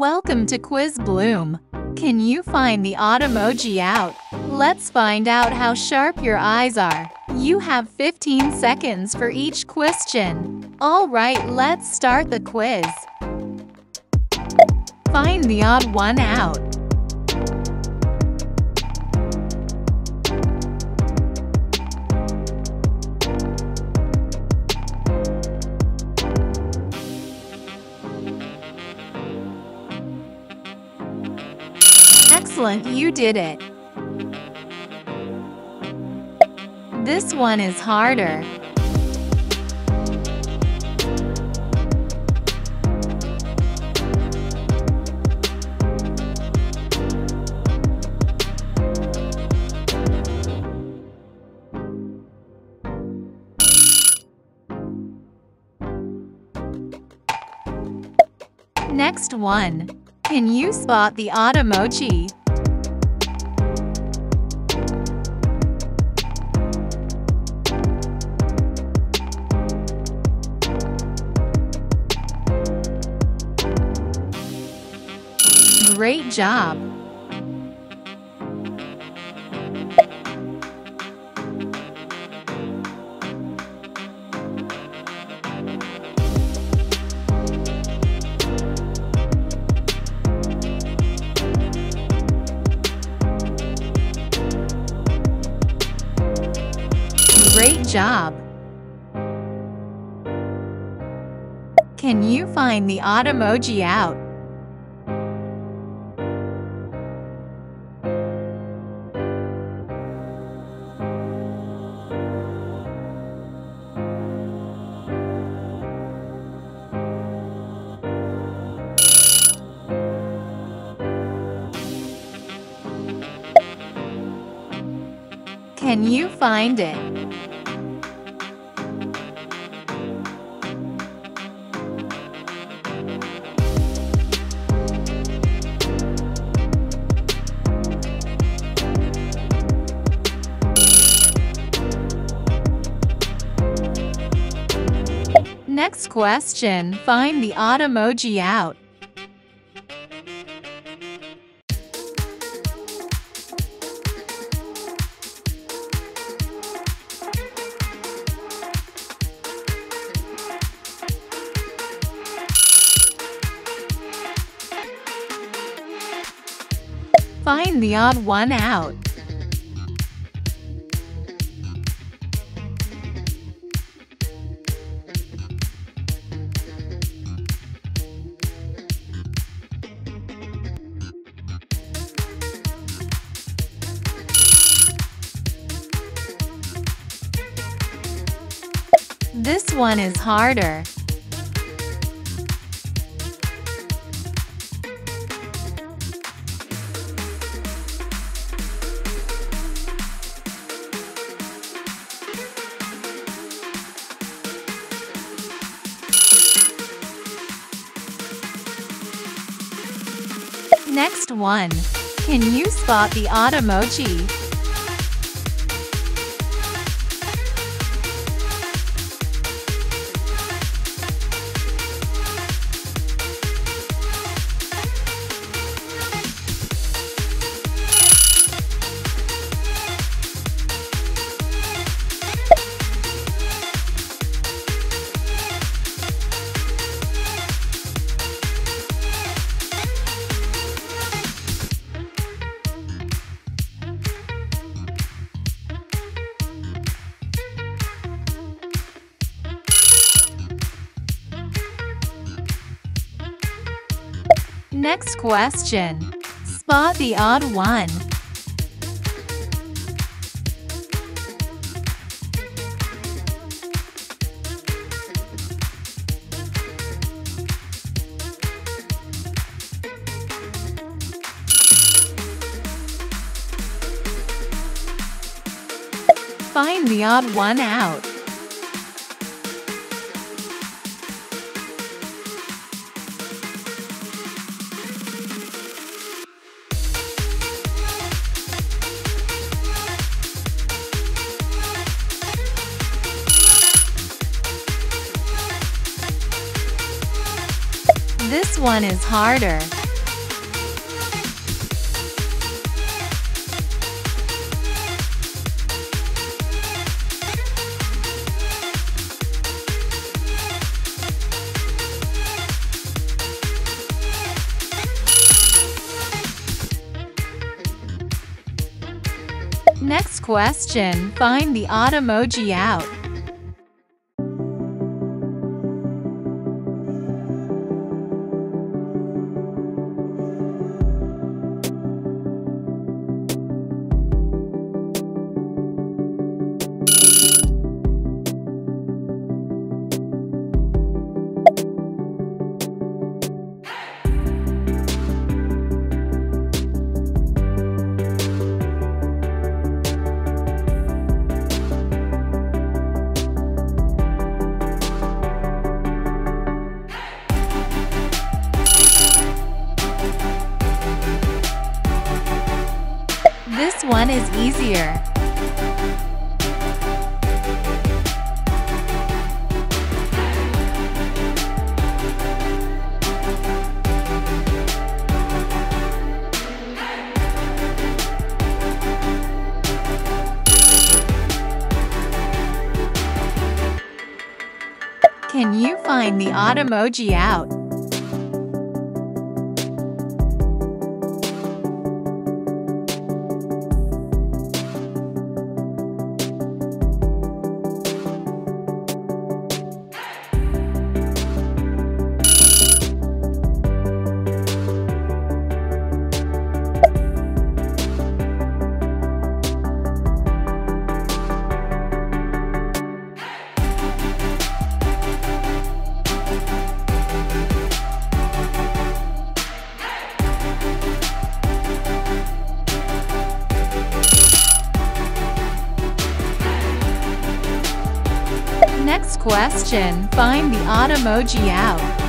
Welcome to Quiz Bloom. Can you find the odd emoji out? Let's find out how sharp your eyes are. You have 15 seconds for each question. Alright, let's start the quiz. Find the odd one out. Excellent, you did it. This one is harder. Next one. Can you spot the odd Great job! Great job! Can you find the odd emoji out? Can you find it? Next question, find the odd emoji out. Find the odd one out. This one is harder. Next one. Can you spot the odd emoji? Next question. Spot the odd one. Find the odd one out. This one is harder. Next question, find the odd emoji out. Easier. Can you find the odd emoji out? Question, find the odd emoji out.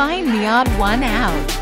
Find the odd one out.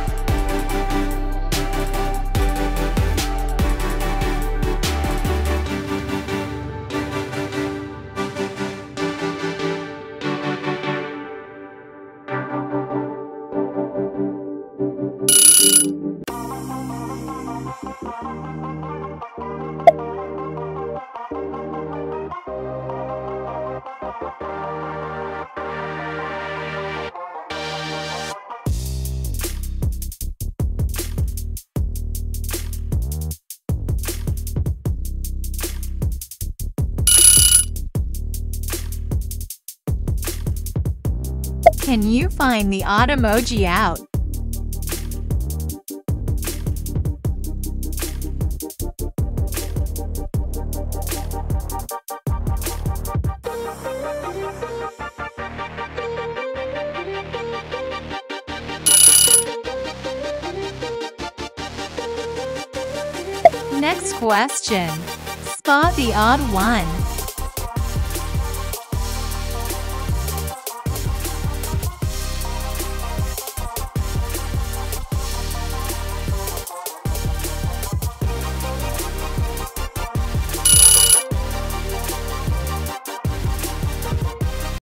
Can you find the odd emoji out? Next question. Spot the odd one.